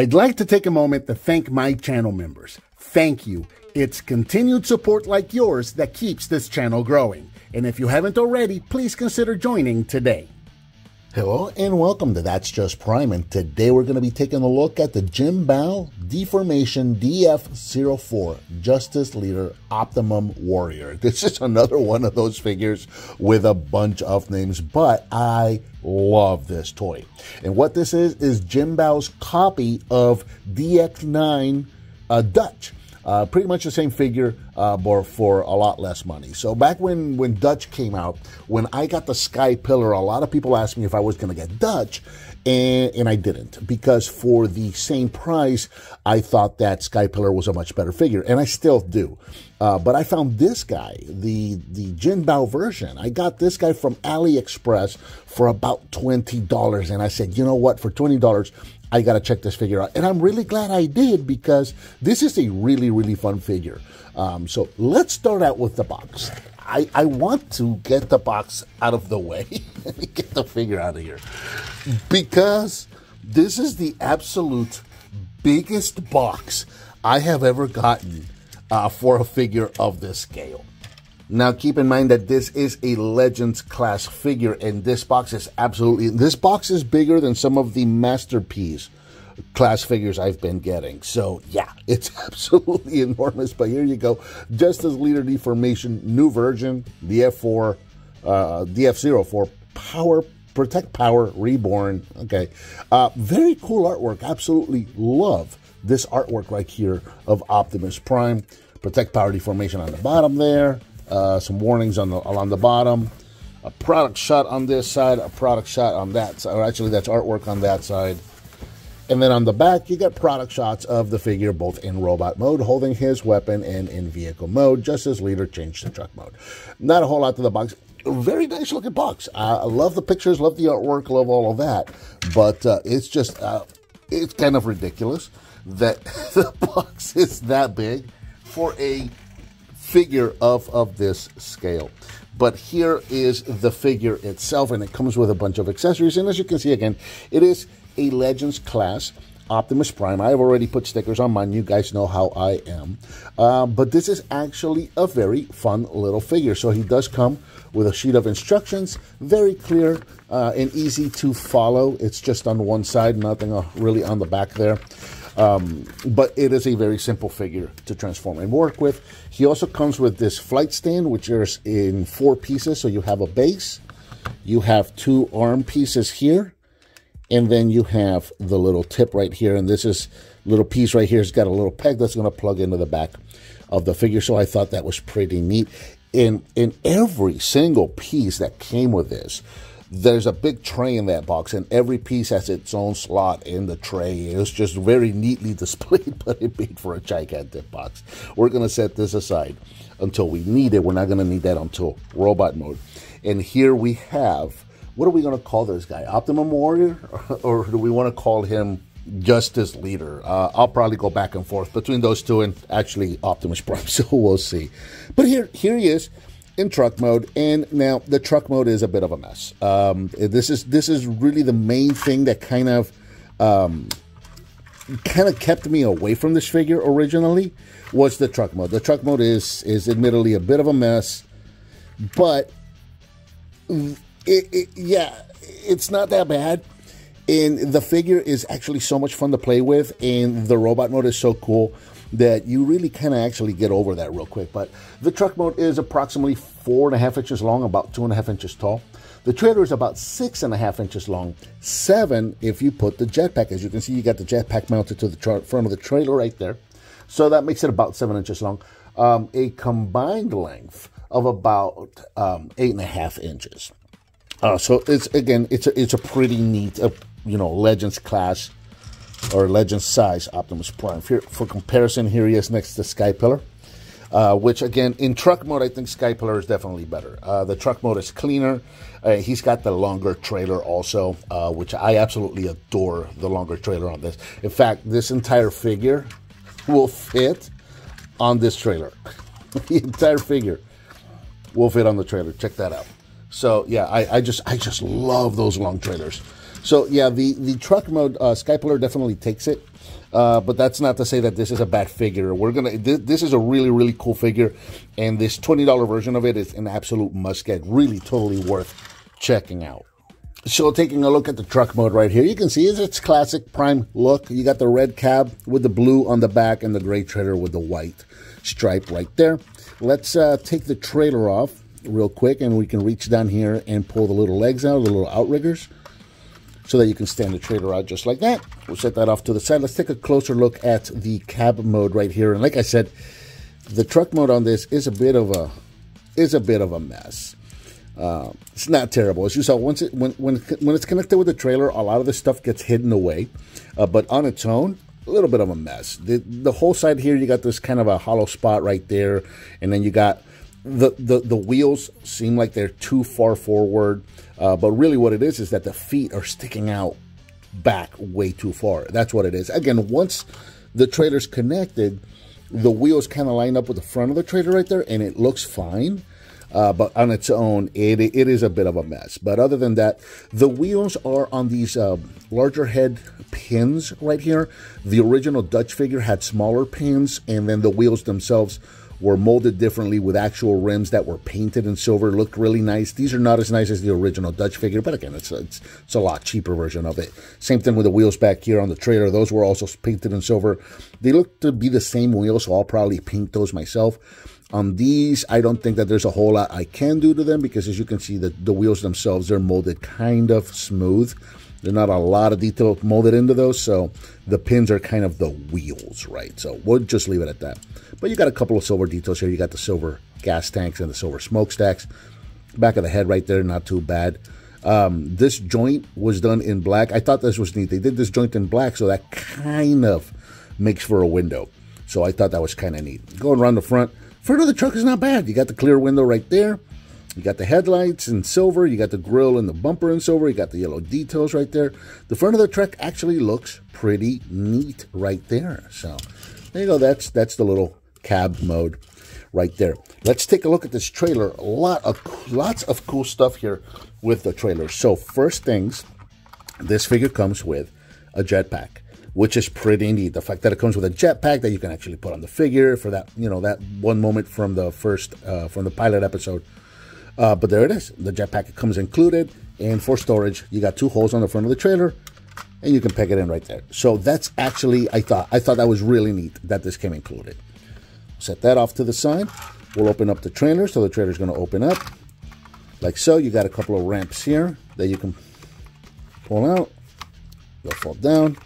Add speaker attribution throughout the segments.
Speaker 1: I'd like to take a moment to thank my channel members. Thank you. It's continued support like yours that keeps this channel growing. And if you haven't already, please consider joining today. Hello and welcome to That's Just Prime. And today we're going to be taking a look at the Jinbao Deformation DF04 Justice Leader Optimum Warrior. This is another one of those figures with a bunch of names, but I love this toy. And what this is, is Jinbao's copy of DX9 uh, Dutch. Uh, pretty much the same figure, uh, but for a lot less money. So back when when Dutch came out, when I got the Sky Pillar, a lot of people asked me if I was going to get Dutch, and and I didn't because for the same price, I thought that Sky Pillar was a much better figure, and I still do. Uh, but I found this guy, the the Jinbao version. I got this guy from AliExpress for about twenty dollars, and I said, you know what, for twenty dollars, I got to check this figure out. And I'm really glad I did because this is a really, really fun figure. Um, so let's start out with the box. I, I want to get the box out of the way. Get the figure out of here. Because this is the absolute biggest box I have ever gotten uh, for a figure of this scale. Now, keep in mind that this is a Legends class figure, and this box is absolutely. This box is bigger than some of the Masterpiece class figures I've been getting. So, yeah, it's absolutely enormous. But here you go. Justice Leader Deformation, new version, DF4, uh, DF04, Power, Protect Power, Reborn. Okay. Uh, very cool artwork. Absolutely love this artwork right here of Optimus Prime. Protect Power Deformation on the bottom there. Uh, some warnings on the along the bottom. A product shot on this side, a product shot on that side. Or actually, that's artwork on that side. And then on the back, you got product shots of the figure both in robot mode, holding his weapon, and in vehicle mode, Justice Leader changed to truck mode. Not a whole lot to the box. Very nice looking box. I love the pictures, love the artwork, love all of that. But uh, it's just, uh, it's kind of ridiculous that the box is that big for a figure of, of this scale. But here is the figure itself, and it comes with a bunch of accessories. And as you can see again, it is a Legends class Optimus Prime. I have already put stickers on mine. You guys know how I am. Uh, but this is actually a very fun little figure. So he does come with a sheet of instructions, very clear uh, and easy to follow. It's just on one side, nothing uh, really on the back there. Um, but it is a very simple figure to transform and work with. He also comes with this flight stand, which is in four pieces. So you have a base, you have two arm pieces here, and then you have the little tip right here. And this is little piece right here. It's got a little peg that's going to plug into the back of the figure. So I thought that was pretty neat. In in every single piece that came with this, there's a big tray in that box, and every piece has its own slot in the tray. It's just very neatly displayed, but it made for a gigantic box. We're going to set this aside until we need it. We're not going to need that until robot mode. And here we have, what are we going to call this guy? Optimum Warrior? Or, do we want to call him Justice Leader? Uh, I'll probably go back and forth between those two and actually Optimus Prime, so we'll see. But here, here he is in truck mode, and now the truck mode is a bit of a mess. Um, this is this is really the main thing that kind of um, kind of kept me away from this figure originally was the truck mode. The truck mode is is admittedly a bit of a mess, but it, it, yeah, it's not that bad. And the figure is actually so much fun to play with, and the robot mode is so cool that you really of actually get over that real quick. But the truck mode is approximately four and a half inches long, about two and a half inches tall. The trailer is about six and a half inches long, seven if you put the jetpack. As you can see, you got the jetpack mounted to the front of the trailer right there. So that makes it about seven inches long. Um, a combined length of about um, eight and a half inches. Uh, so it's again, it's a, it's a pretty neat, uh, you know, Legends class or Legend size Optimus Prime. For, for comparison, here he is next to Sky Pillar. Uh, which again in truck mode I think Sky Pillar is definitely better. Uh, the truck mode is cleaner. Uh, he's got the longer trailer also, uh, which I absolutely adore the longer trailer on this. In fact, this entire figure will fit on this trailer. the entire figure will fit on the trailer. Check that out. So yeah, I, I just I just love those long trailers. So yeah, the the truck mode uh, definitely takes it. Uh, but that's not to say that this is a bad figure. We're gonna. Th- this is a really, really cool figure, and this twenty dollar version of it is an absolute must get. Really, totally worth checking out. So, taking a look at the truck mode right here, you can see it's its classic prime look. You got the red cab with the blue on the back, and the gray trailer with the white stripe right there. Let's uh, take the trailer off real quick, and we can reach down here and pull the little legs out, the little outriggers so that you can stand the trailer out just like that. We'll set that off to the side. Let's take a closer look at the cab mode right here. And like I said, the truck mode on this is a bit of a is a bit of a mess. Uh, it's not terrible. As you saw, once it when when when it's connected with the trailer, a lot of the stuff gets hidden away. Uh, but on its own, a little bit of a mess. The the whole side here, you got this kind of a hollow spot right there, and then you got the, the, the wheels seem like they're too far forward, uh, but really what it is is that the feet are sticking out back way too far. That's what it is. Again, once the trailer's connected, the wheels kind of line up with the front of the trailer right there, and it looks fine. Uh, but on its own, it, it is a bit of a mess. But other than that, the wheels are on these uh, larger head pins right here. The original Dutch figure had smaller pins, and then the wheels themselves were molded differently with actual rims that were painted in silver. Looked really nice. These are not as nice as the original Dutch figure, but again, it's a, it's, it's a lot cheaper version of it. Same thing with the wheels back here on the trailer. Those were also painted in silver. They look to be the same wheels, so I'll probably paint those myself. On these, I don't think that there's a whole lot I can do to them because as you can see, the, the wheels themselves, they're molded kind of smooth. There's not a lot of detail molded into those, so the pins are kind of the wheels, right? So we'll just leave it at that. But you got a couple of silver details here. You got the silver gas tanks and the silver smokestacks. Back of the head right there, not too bad. Um, this joint was done in black. I thought this was neat. They did this joint in black, so that kind of makes for a window. So I thought that was kind of neat. Going around the front, front of the truck is not bad. You got the clear window right there. You got the headlights in silver. You got the grill and the bumper in silver. You got the yellow details right there. The front of the truck actually looks pretty neat right there. So there you go. That's that's the little cab mode right there. Let's take a look at this trailer. A lot of lots of cool stuff here with the trailer. So first things, this figure comes with a jetpack, which is pretty neat. The fact that it comes with a jetpack that you can actually put on the figure for that, you know, that one moment from the first uh, from the pilot episode. Uh, but there it is. The jetpack comes included, and for storage, you got two holes on the front of the trailer, and you can peg it in right there. So that's actually I thought I thought that was really neat that this came included. Set that off to the side. We'll open up the trailer. So the trailer's going to open up like so. You got a couple of ramps here that you can pull out. They'll fall down.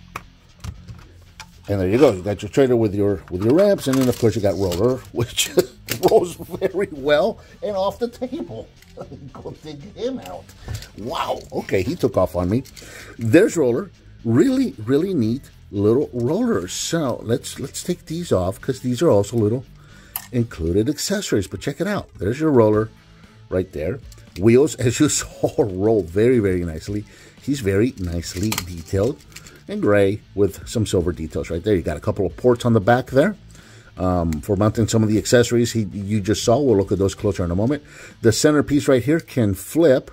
Speaker 1: And there you go. You got your trailer with your with your ramps, and then of course you got roller, which rolls very well and off the table. go dig him out. Wow. Okay, he took off on me. There's roller. Really, really neat little rollers. So let's let's take these off because these are also little included accessories. But check it out. There's your roller right there. Wheels, as you saw, roll very, very nicely. He's very nicely detailed and gray with some silver details right there. You got a couple of ports on the back there. Um, for mounting some of the accessories he, you just saw. We'll look at those closer in a moment. The centerpiece right here can flip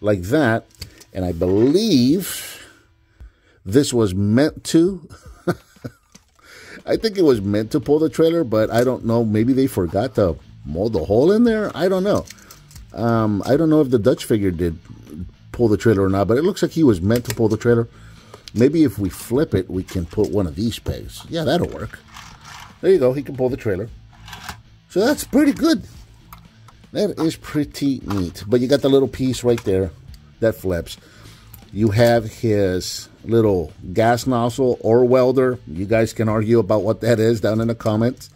Speaker 1: like that. And I believe this was meant to. I think it was meant to pull the trailer, but I don't know. Maybe they forgot to mold the hole in there. I don't know. Um, I don't know if the Dutch figure did pull the trailer or not, but it looks like he was meant to pull the trailer. Maybe if we flip it, we can put one of these pegs. Yeah, that'll work. There you go. He can pull the trailer. So that's pretty good. That is pretty neat. But you got the little piece right there that flips. You have his little gas nozzle or welder. You guys can argue about what that is down in the comments.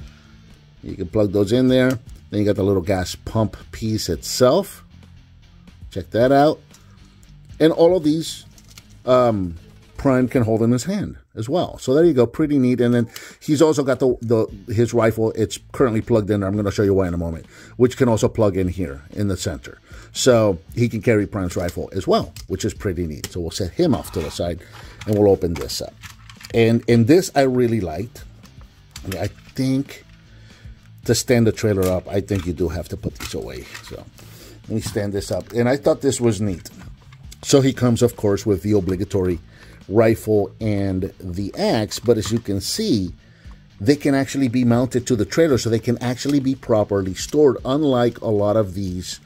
Speaker 1: You can plug those in there. Then you got the little gas pump piece itself. Check that out. And all of these um, Prime can hold in his hand as well. So there you go, pretty neat. And then he's also got the, the his rifle. It's currently plugged in. I'm going to show you why in a moment, which can also plug in here in the center. So he can carry Prime's rifle as well, which is pretty neat. So we'll set him off to the side, and we'll open this up. And in this, I really liked. I, I think to stand the trailer up, I think you do have to put these away. So let me stand this up. And I thought this was neat. So he comes, of course, with the obligatory rifle and the axe. But as you can see, they can actually be mounted to the trailer so they can actually be properly stored, unlike a lot of these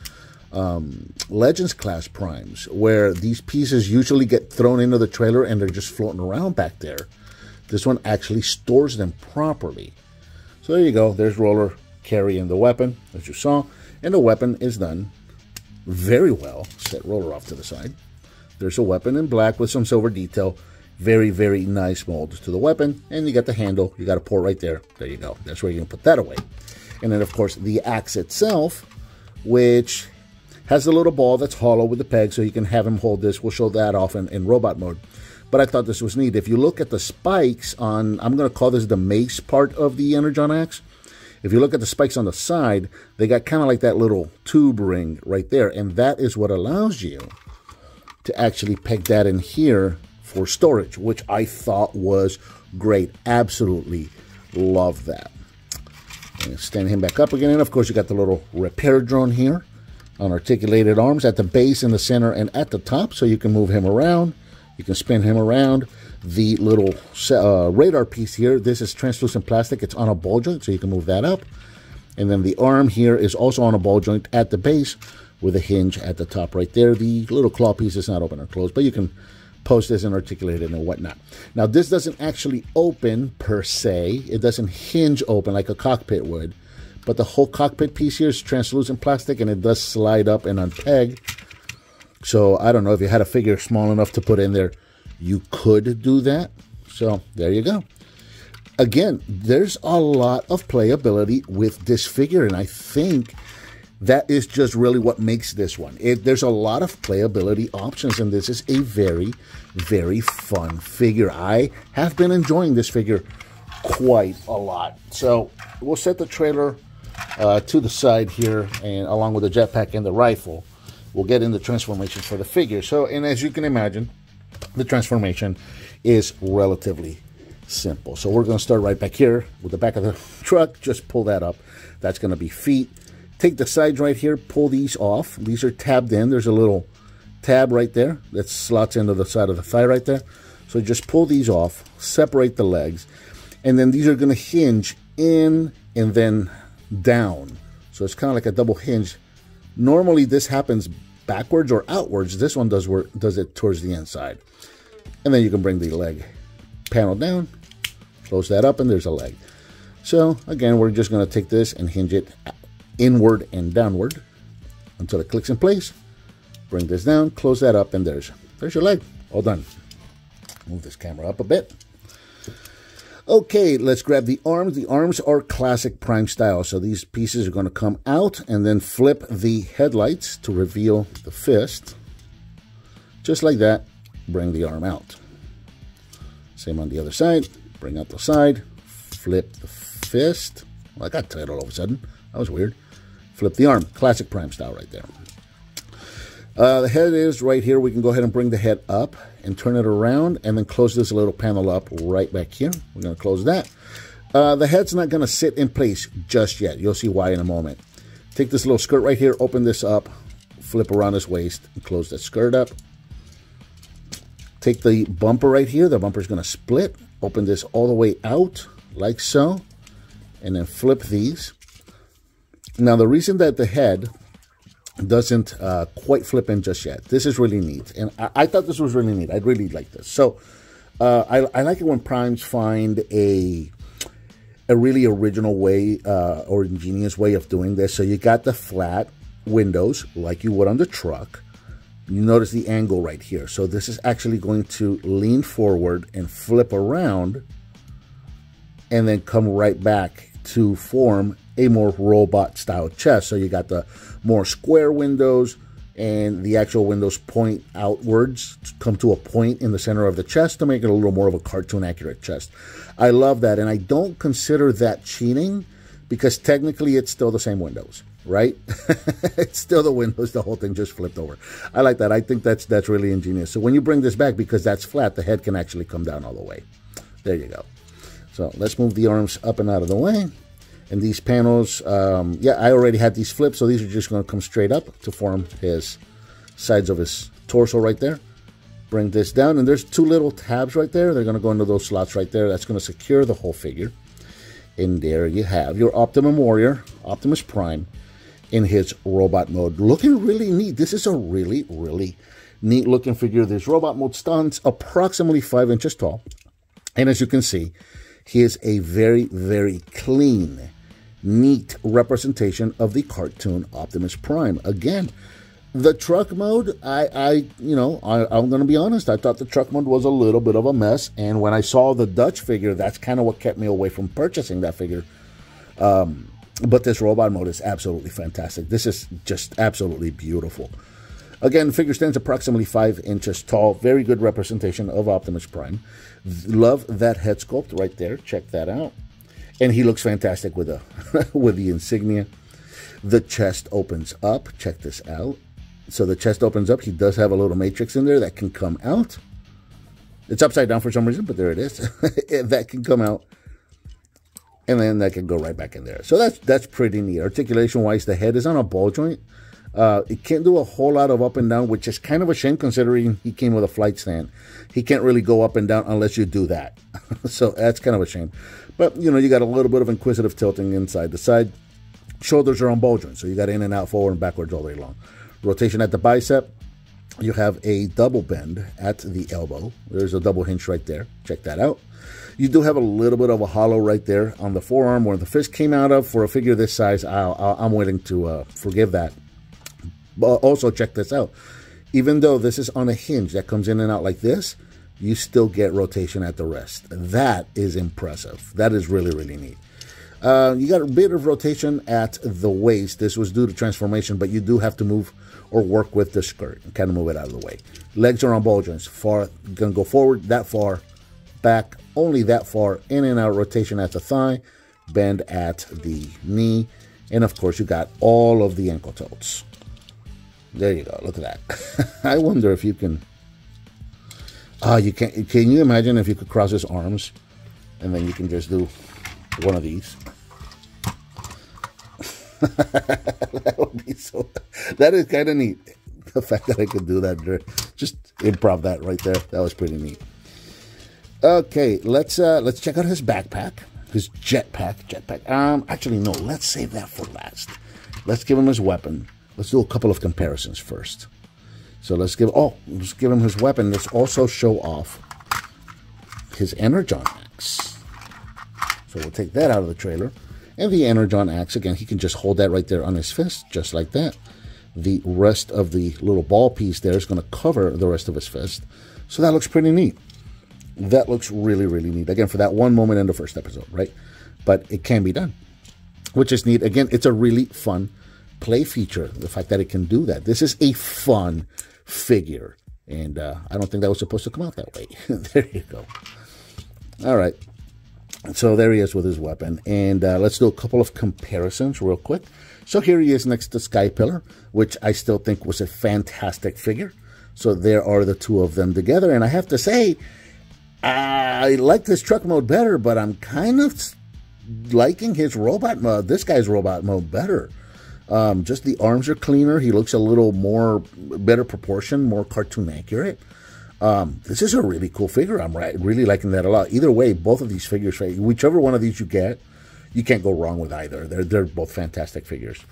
Speaker 1: um, Legends class primes, where these pieces usually get thrown into the trailer and they're just floating around back there. This one actually stores them properly. So there you go. There's Roller carrying the weapon, as you saw. And the weapon is done very well. Set Roller off to the side. There's a weapon in black with some silver detail. Very, very nice mold to the weapon. And you got the handle. You got a port right there. There you go. That's where you can put that away. And then, of course, the axe itself, which has a little ball that's hollow with the peg, so you can have him hold this. We'll show that off in, in robot mode. But I thought this was neat. If you look at the spikes on, I'm going to call this the mace part of the Energon axe. If you look at the spikes on the side, they got kind of like that little tube ring right there. And that is what allows you to actually peg that in here for storage, which I thought was great. Absolutely love that. And stand him back up again. And of course, you got the little repair drone here on articulated arms at the base, in the center, and at the top. So you can move him around. You can spin him around. The little uh, radar piece here, this is translucent plastic. It's on a ball joint, so you can move that up. And then the arm here is also on a ball joint at the base with a hinge at the top right there. The little claw piece is not open or closed, but you can post this and articulate it and whatnot. Now, this doesn't actually open per se. It doesn't hinge open like a cockpit would. But the whole cockpit piece here is translucent plastic and it does slide up and unpeg. So I don't know if you had a figure small enough to put in there, you could do that. So there you go. Again, there's a lot of playability with this figure, and I think that is just really what makes this one. It, there's a lot of playability options, and this is a very, very fun figure. I have been enjoying this figure quite a lot. So we'll set the trailer uh, to the side here, and along with the jetpack and the rifle, we'll get into transformation for the figure. So, and as you can imagine, the transformation is relatively simple. So we're going to start right back here with the back of the truck. Just pull that up. That's going to be feet. Take the sides right here, pull these off. These are tabbed in. There's a little tab right there that slots into the side of the thigh right there. So just pull these off, separate the legs, and then these are going to hinge in and then down. So it's kind of like a double hinge. Normally this happens backwards or outwards. This one does work does it towards the inside. And then you can bring the leg panel down, close that up, and there's a leg. So again, we're just going to take this and hinge it inward and downward until it clicks in place. Bring this down, close that up, and there's there's your leg. All done. Move this camera up a bit. Okay, let's grab the arms. The arms are classic prime style. So these pieces are going to come out and then flip the headlights to reveal the fist. Just like that, bring the arm out. Same on the other side. Bring out the side, flip the fist. Well, I got tight all of a sudden. That was weird. Flip the arm. Classic prime style right there. Uh, the head is right here. We can go ahead and bring the head up and turn it around and then close this little panel up right back here. We're going to close that. Uh, the head's not going to sit in place just yet. You'll see why in a moment. Take this little skirt right here, open this up, flip around this waist, and close that skirt up. Take the bumper right here. The bumper is going to split. Open this all the way out like so. And then flip these. Now, the reason that the head doesn't uh, quite flip in just yet. This is really neat, and I, I thought this was really neat. I really like this. So uh, I, I, like it when primes find a a really original way uh, or ingenious way of doing this. So you got the flat windows like you would on the truck. You notice the angle right here. So this is actually going to lean forward and flip around and then come right back to form a more robot style chest. So you got the more square windows and the actual windows point outwards, come to a point in the center of the chest to make it a little more of a cartoon accurate chest. I love that, and I don't consider that cheating because technically it's still the same windows, right? it's still the windows, the whole thing just flipped over. I like that. I think that's that's really ingenious. So when you bring this back, because that's flat, the head can actually come down all the way. There you go. So let's move the arms up and out of the way. And these panels, um, yeah, I already had these flipped, so these are just going to come straight up to form his sides of his torso right there. Bring this down, and there's two little tabs right there. They're going to go into those slots right there. That's going to secure the whole figure. And there you have your Optimum Warrior, Optimus Prime, in his robot mode. Looking really neat. This is a really, really neat looking figure. This robot mode stands approximately five inches tall. And as you can see, he is a very, very clean, neat representation of the cartoon Optimus Prime. Again, the truck mode, I, I you know, I, I'm going to be honest. I thought the truck mode was a little bit of a mess. And when I saw the Dutch figure, that's kind of what kept me away from purchasing that figure. Um, but this robot mode is absolutely fantastic. This is just absolutely beautiful. Again, figure stands approximately five inches tall. Very good representation of Optimus Prime. Love that head sculpt right there. Check that out. And he looks fantastic with the with the insignia. The chest opens up. Check this out. So the chest opens up. He does have a little matrix in there that can come out. It's upside down for some reason, but there it is. that can come out and then that can go right back in there. So that's that's pretty neat. Articulation wise, the head is on a ball joint. Uh, it can't do a whole lot of up and down, which is kind of a shame considering he came with a flight stand. He can't really go up and down unless you do that. so that's kind of a shame. But you know, you got a little bit of inquisitive tilting inside the side. Shoulders are on joints, so you got in and out, forward and backwards all day long. Rotation at the bicep. You have a double bend at the elbow. There's a double hinge right there. Check that out. You do have a little bit of a hollow right there on the forearm where the fist came out of. For a figure this size, i am willing to uh, forgive that. But also, check this out. Even though this is on a hinge that comes in and out like this, you still get rotation at the wrist. That is impressive. That is really, really neat. Uh, you got a bit of rotation at the waist. This was due to transformation, but you do have to move or work with the skirt and kind of move it out of the way. Legs are on ball joints. Far, gonna go forward that far, back only that far, in and out rotation at the thigh, bend at the knee, and of course you got all of the ankle totes. There you go. Look at that. I wonder if you can. Ah, uh, you can. Can you imagine if you could cross his arms, and then you can just do one of these? that would be so. That is kind of neat. The fact that I could do that, just improv that right there. That was pretty neat. Okay, let's uh let's check out his backpack, his jetpack, jetpack. Um, actually no, let's save that for last. Let's give him his weapon. Let's do a couple of comparisons first. So let's give oh, let's give him his weapon. Let's also show off his Energon axe. So we'll take that out of the trailer. And the Energon axe, again, he can just hold that right there on his fist, just like that. The rest of the little ball piece there is going to cover the rest of his fist. So that looks pretty neat. That looks really, really neat. Again, for that one moment in the first episode, right? But it can be done, which is neat. Again, it's a really fun play feature. The fact that it can do that. This is a fun figure. And uh, I don't think that was supposed to come out that way. there you go. All right. So there he is with his weapon. And uh, let's do a couple of comparisons real quick. So here he is next to Sky Pillar, which I still think was a fantastic figure. So there are the two of them together. And I have to say, I like this truck mode better, but I'm kind of liking his robot mode, this guy's robot mode better. Um, just the arms are cleaner. He looks a little more better proportion, more cartoon accurate. Um, this is a really cool figure. I'm right, really liking that a lot. Either way, both of these figures, whichever one of these you get, you can't go wrong with either. They're they're both fantastic figures.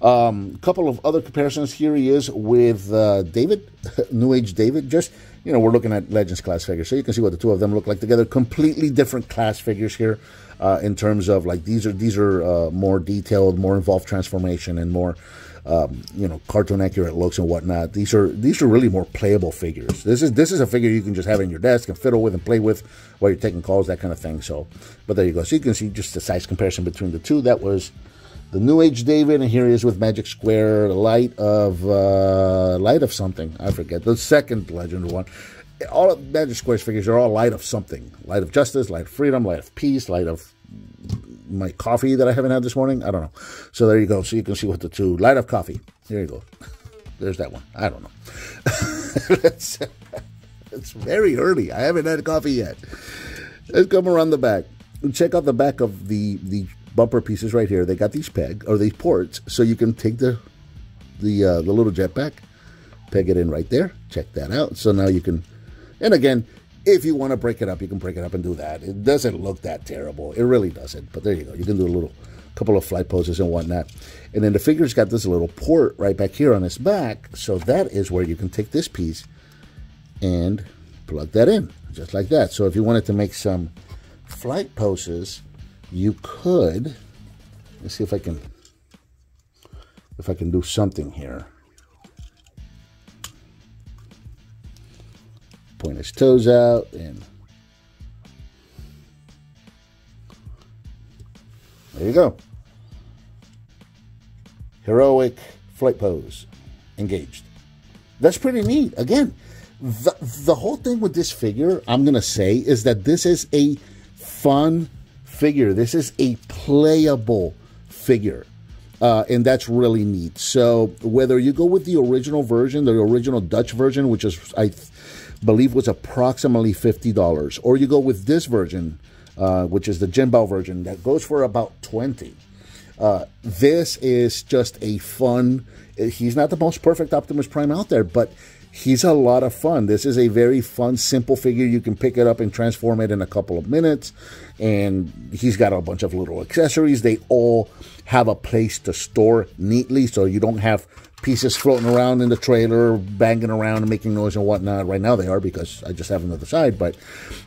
Speaker 1: A um, couple of other comparisons. Here he is with uh, David, New Age David. Just you know, we're looking at Legends class figures, so you can see what the two of them look like together. Completely different class figures here, uh, in terms of like these are these are uh, more detailed, more involved transformation, and more. Um, you know, cartoon accurate looks and whatnot. These are these are really more playable figures. This is this is a figure you can just have in your desk and fiddle with and play with while you're taking calls, that kind of thing. So, but there you go. So you can see just the size comparison between the two. That was the New Age David, and here he is with Magic Square, Light of uh, Light of something. I forget the second Legend one. All of Magic Square's figures are all light of something: light of justice, light of freedom, light of peace, light of my coffee that I haven't had this morning. I don't know. So there you go. So you can see what the two light of coffee. There you go. There's that one. I don't know. it's, it's very early. I haven't had coffee yet. Let's come around the back. Check out the back of the the bumper pieces right here. They got these peg or these ports, so you can take the the uh, the little jetpack, peg it in right there. Check that out. So now you can, and again, if you want to break it up, you can break it up and do that. It doesn't look that terrible. It really doesn't. But there you go. You can do a little couple of flight poses and whatnot. And then the figure's got this little port right back here on its back. So that is where you can take this piece and plug that in, just like that. So if you wanted to make some flight poses, you could, let's see if I can, if I can do something here. Point his toes out and there you go. Heroic flight pose. Engaged. That's pretty neat. Again, the, the whole thing with this figure, I'm going to say, is that this is a fun figure. This is a playable figure. Uh, and that's really neat. So whether you go with the original version, the original Dutch version, which is I believe was approximately fifty dollars, or you go with this version, uh, which is the Jinbao version, that goes for about twenty. Uh, this is just a fun. He's not the most perfect Optimus Prime out there, but he's a lot of fun. This is a very fun, simple figure. You can pick it up and transform it in a couple of minutes. And he's got a bunch of little accessories. They all have a place to store neatly so you don't have pieces floating around in the trailer, banging around and making noise and whatnot. Right now they are because I just have the side. But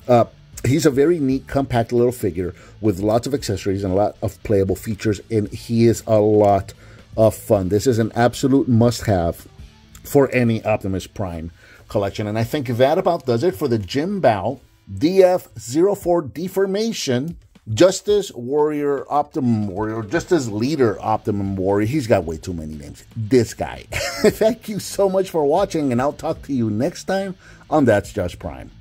Speaker 1: uh, he's a very neat, compact little figure with lots of accessories and a lot of playable features. And he is a lot of fun. This is an absolute must have for any Optimus Prime collection. And I think that about does it for the Jinbao DF04 Deformation Justice Warrior Optimum Warrior, Justice Leader Optimum Warrior. He's got way too many names. This guy. Thank you so much for watching, and I'll talk to you next time on That's Just Prime.